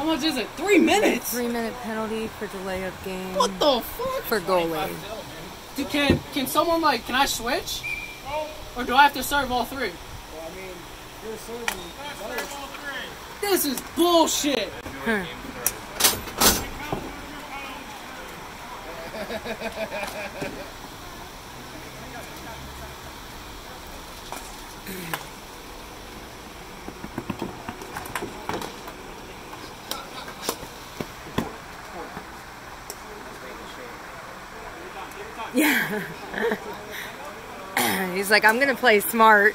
How much is it? Three minutes? Three minute penalty for delay of game What the fuck? for goalie. Do, can can someone like can I switch? Or do I have to serve all three? Well, I mean, you're serving. This is bullshit. Huh. Yeah. He's like, I'm gonna play smart.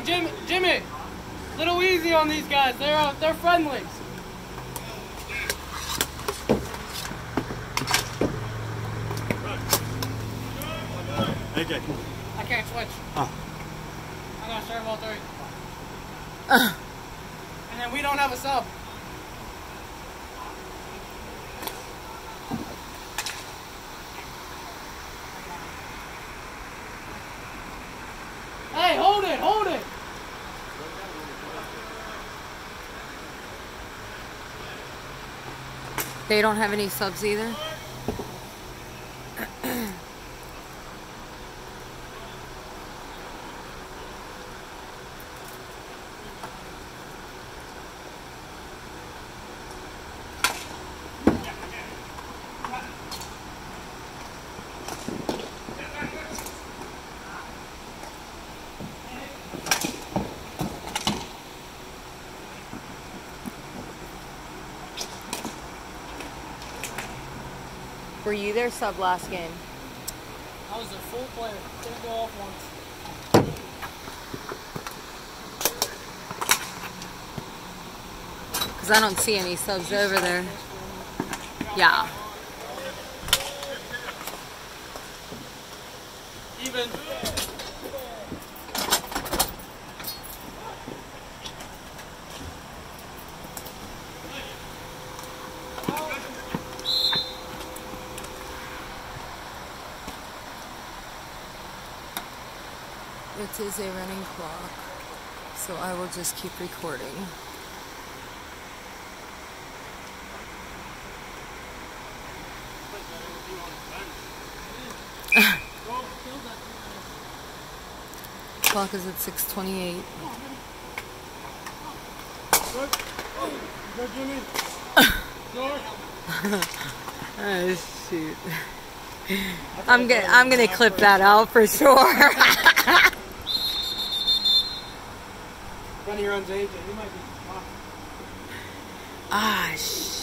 Hey Jimmy, Jimmy, little easy on these guys. They're uh, they're friendlies. Okay. I can't switch. Oh. I'm gonna serve all three. Ugh. And then we don't have a sub. Hey, hold it, hold it. They don't have any subs either. Were you their sub last game? I was a full player. Didn't go off once. Because I don't see any subs over there. Yeah. Even. It is a running clock, so I will just keep recording. Clock is at 6:28. Go, Jimmy. North. Oh shoot! I'm gonna I'm gonna clip that out for sure. Funny runs AJ. He might be. ah, sh-